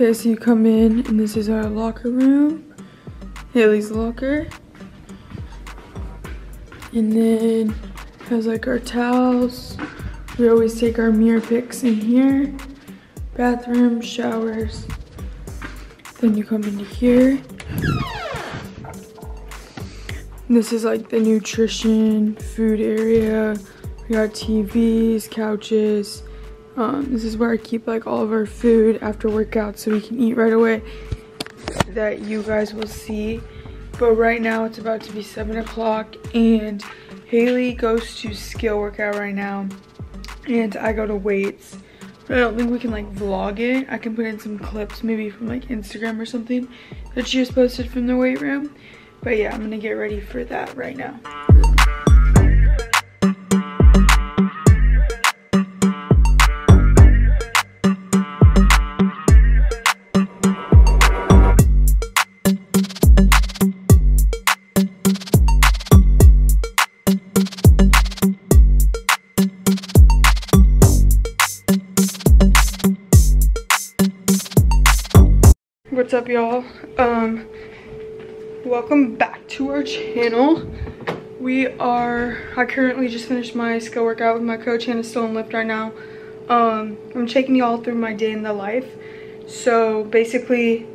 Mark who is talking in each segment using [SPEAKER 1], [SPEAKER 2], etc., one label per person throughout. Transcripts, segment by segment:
[SPEAKER 1] Okay, so you come in and this is our locker room. Haley's locker. And then has like our towels. We always take our mirror pics in here. Bathroom, showers. Then you come into here. And this is like the nutrition, food area. We got TVs, couches. Um, this is where I keep like all of our food after workout so we can eat right away that you guys will see. But right now it's about to be seven o'clock and Haley goes to skill workout right now and I go to weights. But I don't think we can like vlog it. I can put in some clips maybe from like Instagram or something that she just posted from the weight room. But yeah, I'm gonna get ready for that right now. What's up y'all? Um welcome back to our channel. We are I currently just finished my skill workout with my coach Hanna's still in lift right now. Um I'm taking y'all through my day in the life. So basically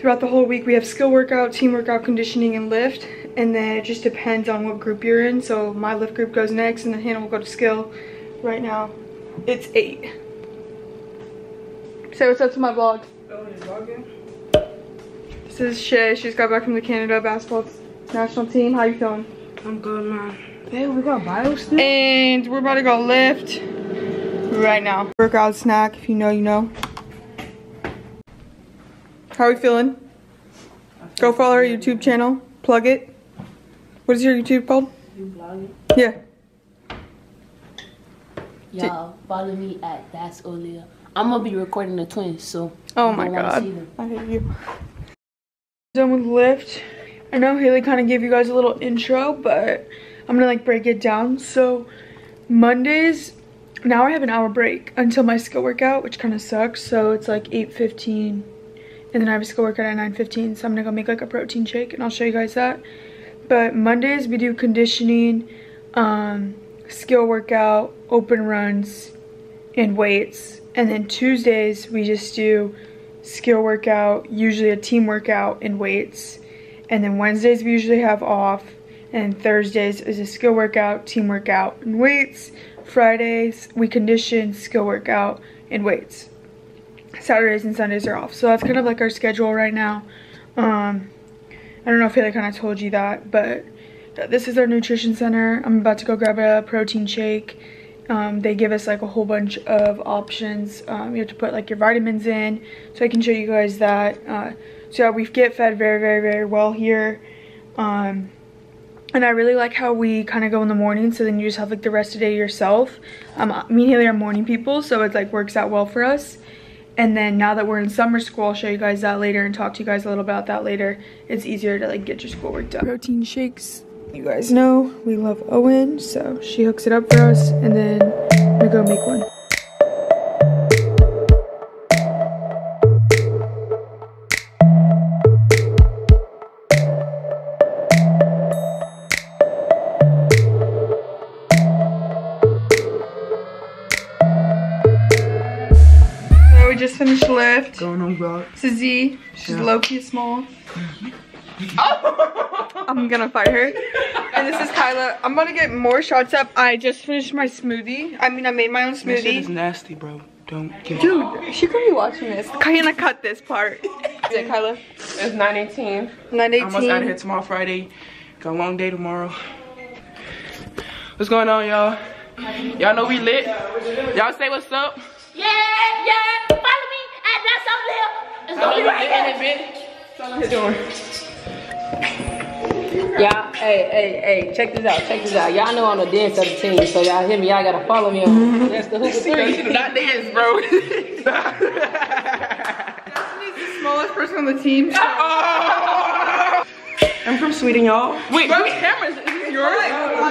[SPEAKER 1] throughout the whole week we have skill workout, team workout, conditioning, and lift. And then it just depends on what group you're in. So my lift group goes next and then Hannah will go to skill. Right now it's eight. Say what's up to my vlog. This is Shay. She's got back from the Canada basketball national team. How you feeling?
[SPEAKER 2] I'm good, man. Hey, we got bio still?
[SPEAKER 1] And we're about to go lift right now. Workout snack. If you know, you know. How are we feeling? Go follow our YouTube channel. Plug it. What is your YouTube called?
[SPEAKER 2] You vlogging?
[SPEAKER 1] Yeah.
[SPEAKER 2] Y'all follow me at That's Olia. I'm gonna be recording the twins, so.
[SPEAKER 1] Oh my
[SPEAKER 2] gonna wanna see
[SPEAKER 1] god. I hate you. Done with lift. I know Haley kind of gave you guys a little intro, but I'm gonna like break it down. So Mondays, now I have an hour break until my skill workout, which kind of sucks. So it's like 8.15 and then I have a skill workout at 9.15. So I'm gonna go make like a protein shake and I'll show you guys that. But Mondays we do conditioning, um, skill workout, open runs, and weights. And then Tuesdays we just do skill workout, usually a team workout and weights. And then Wednesdays we usually have off. And Thursdays is a skill workout, team workout, and weights. Fridays we condition, skill workout, and weights. Saturdays and Sundays are off. So that's kind of like our schedule right now. Um, I don't know if Haley kind of told you that, but this is our nutrition center. I'm about to go grab a protein shake. Um, they give us like a whole bunch of options. Um, you have to put like your vitamins in, so I can show you guys that. Uh, so yeah, we get fed very, very, very well here. Um, and I really like how we kind of go in the morning, so then you just have like the rest of the day yourself. Um, me and Haley are morning people, so it like works out well for us. And then now that we're in summer school, I'll show you guys that later and talk to you guys a little about that later. It's easier to like get your schoolwork done. Protein shakes, you guys know we love Owen, so she hooks it up for us, and then we go make one. So we just finished lift.
[SPEAKER 3] Going on rocks.
[SPEAKER 1] This is Z. She's
[SPEAKER 3] yeah.
[SPEAKER 1] low-key small. I'm gonna fight her. And this is Kyla. I'm gonna get more shots up. I just finished my smoothie. I mean, I made my own
[SPEAKER 3] This shit is nasty, bro. Don't give
[SPEAKER 1] Dude, she could be watching this. Kyla, cut this part. Is it Kyla?
[SPEAKER 3] It's 918.
[SPEAKER 1] 918.
[SPEAKER 3] Almost out of here tomorrow, Friday. Got a long day tomorrow. What's going on, y'all? Y'all know we lit. Y'all say what's up.
[SPEAKER 2] Yeah, yeah. Follow me at That's Olivia. It's gonna be right
[SPEAKER 3] lit
[SPEAKER 2] there.
[SPEAKER 3] in it, bitch. What's all doing?
[SPEAKER 2] Y'all, hey, hey, hey, check this out, check this out. Y'all know I'm the dance of the team, so y'all hear me, y'all gotta follow me on mm-hmm. That's the Hooper
[SPEAKER 3] She do
[SPEAKER 2] 3.
[SPEAKER 3] not dance, bro.
[SPEAKER 1] Destiny's the smallest person on the team. so- oh!
[SPEAKER 3] I'm from Sweden, y'all. Wait, whose cameras? Is this yours?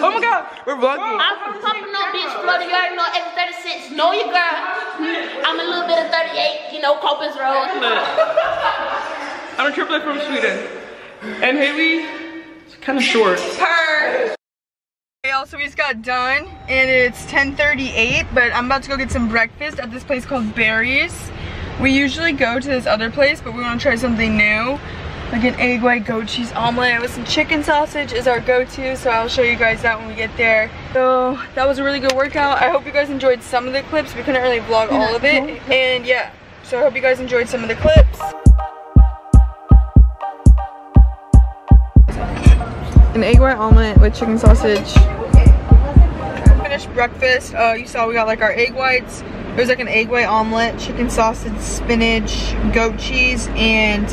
[SPEAKER 3] Oh my god, we're vlogging.
[SPEAKER 2] I'm from Pompano Beach, Florida. You already know X36. Know your girl. I'm a little bit of 38, you know, Copus Road.
[SPEAKER 3] I'm a triplet from Sweden. And Haley, it's kind of short.
[SPEAKER 1] Her. Hey, y'all, so we just got done and it's 10:38, but I'm about to go get some breakfast at this place called Barry's. We usually go to this other place, but we want to try something new. Like an egg white goat cheese omelet with some chicken sausage is our go-to, so I'll show you guys that when we get there. So that was a really good workout. I hope you guys enjoyed some of the clips. We couldn't really vlog all of it. And yeah, so I hope you guys enjoyed some of the clips. An egg white omelet with chicken sausage. Finished breakfast. Uh, you saw we got like our egg whites. It was like an egg white omelet, chicken sausage, spinach, goat cheese, and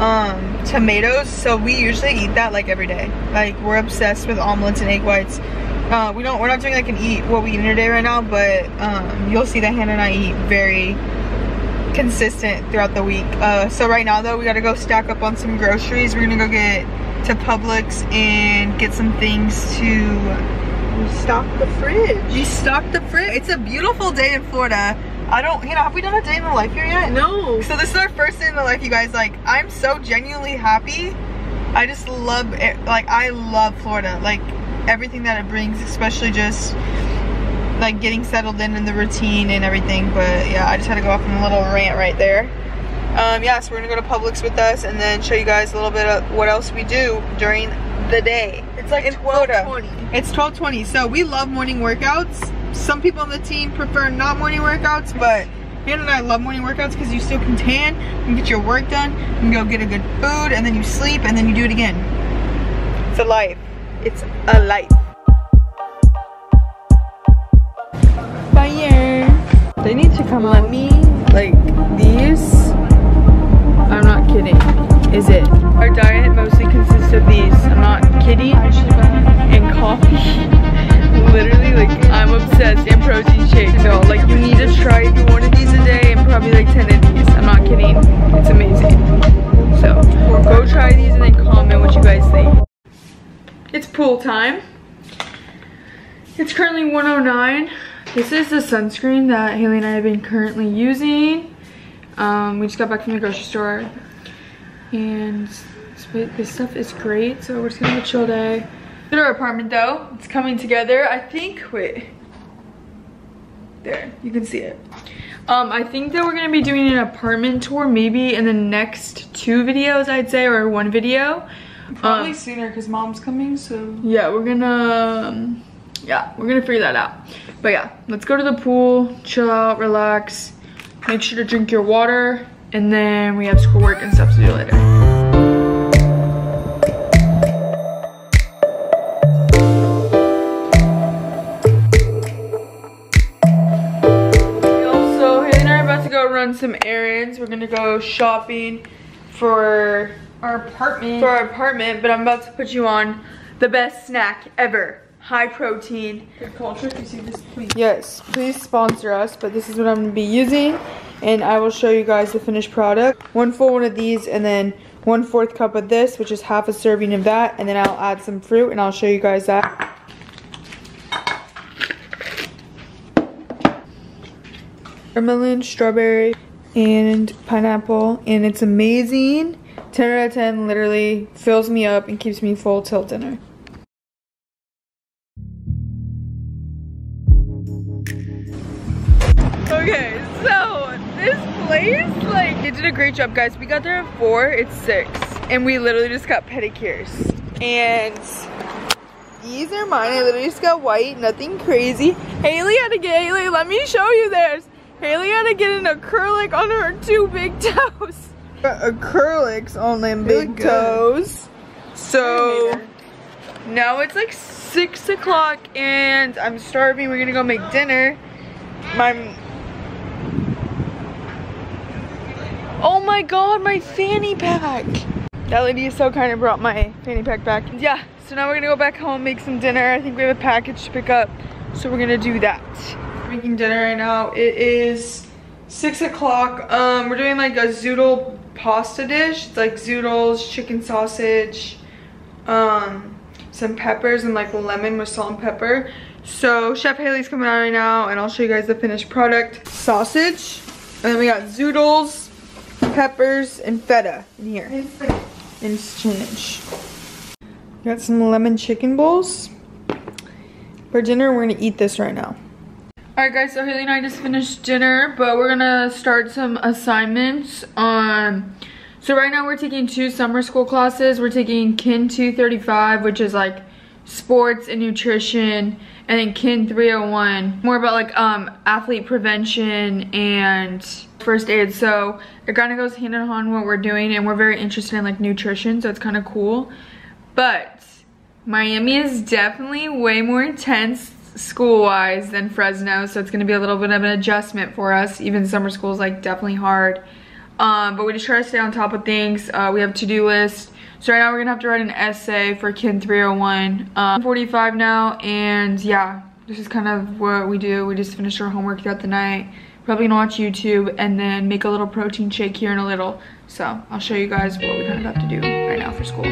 [SPEAKER 1] um, tomatoes. So we usually eat that like every day. Like we're obsessed with omelets and egg whites. Uh, we don't. We're not doing like an eat what we eat in a day right now, but um, you'll see that Hanna and I eat very consistent throughout the week. Uh, so right now though, we gotta go stack up on some groceries. We're gonna go get to Publix and get some things to restock the fridge. Restock the fridge. It's a beautiful day in Florida. I don't, you know, have we done a day in the life here yet?
[SPEAKER 2] No.
[SPEAKER 1] So this is our first day in the life, you guys. Like, I'm so genuinely happy. I just love it. Like, I love Florida. Like, everything that it brings, especially just like getting settled in in the routine and everything. But yeah, I just had to go off on a little rant right there. Um, yeah, so we're gonna go to Publix with us and then show you guys a little bit of what else we do during the day. It's like in Florida. It's 12:20. So we love morning workouts. Some people on the team prefer not morning workouts, but Hanna and I love morning workouts because you still can tan, you can get your work done, you can go get a good food, and then you sleep, and then you do it again. It's a life. It's a life. Fire. They need to come let me like these. Kidding. Is it? Our diet mostly consists of these. I'm not kidding. And coffee. Literally, like I'm obsessed. And protein shakes. So like you need to try one of these a day and probably like 10 of these. I'm not kidding. It's amazing. So go try these and then comment what you guys think. It's pool time. It's currently 109. This is the sunscreen that Haley and I have been currently using. Um, we just got back from the grocery store. And this, this stuff is great. So we're just gonna have a chill day. In our apartment though, it's coming together. I think, wait. There, you can see it. Um, I think that we're gonna be doing an apartment tour maybe in the next two videos, I'd say, or one video.
[SPEAKER 4] Probably
[SPEAKER 1] Um,
[SPEAKER 4] sooner because mom's coming, so.
[SPEAKER 1] yeah, we're gonna, um, yeah, we're gonna figure that out. But yeah, let's go to the pool, chill out, relax, make sure to drink your water, and then we have schoolwork and stuff to do later. Also, Haley and I are about to go run some errands. We're gonna go shopping for
[SPEAKER 4] Our apartment.
[SPEAKER 1] for our apartment, but I'm about to put you on the best snack ever. High protein.
[SPEAKER 4] Good culture. If you see this, please.
[SPEAKER 1] Yes, please sponsor us, but this is what I'm gonna be using. And I will show you guys the finished product. One full one of these and then one fourth cup of this, which is half a serving of that. And then I'll add some fruit and I'll show you guys that. Watermelon, strawberry, and pineapple. And it's amazing. 10 out of 10 literally fills me up and keeps me full till dinner. Job, guys. We got there at four, it's six. And we literally just got pedicures. And these are mine. I literally just got white, nothing crazy. Haley had to get, Haley, let me show you theirs. Haley had to get an acrylic on her two big toes. Acrylics on them big toes. So now it's like six o'clock and I'm starving. We're gonna go make dinner. My Oh my god, my fanny pack. That lady is so kind of brought my fanny pack back. Yeah, so now we're gonna go back home, make some dinner. I think we have a package to pick up, so we're gonna do that. Making dinner right now. It is six o'clock. Um, we're doing like a zoodle pasta dish. It's like zoodles, chicken sausage, um, some peppers and like lemon with salt and pepper. So Chef Haley's coming out right now and I'll show you guys the finished product. Sausage, and then we got zoodles, peppers, and feta in here. And spinach. Got some lemon chicken bowls. For dinner, we're gonna eat this right now. Alright guys, so Haley and I just finished dinner, but we're gonna start some assignments. Um, so right now we're taking two summer school classes. We're taking Kin 235, which is like sports and nutrition, and then Kin 301, more about like um, athlete prevention and first aid. So it kind of goes hand in hand what we're doing, and we're very interested in like nutrition, so it's kind of cool. But Miami is definitely way more intense school-wise than Fresno, so it's gonna be a little bit of an adjustment for us. Even summer school is like definitely hard. Um, but we just try to stay on top of things. Uh, we have to-do list. So right now we're gonna have to write an essay for Kin 301. Um, 45 now, and yeah, this is kind of what we do. We just finished our homework throughout the night. Probably gonna watch YouTube and then make a little protein shake here in a little. So I'll show you guys what we kind of have to do right now for school.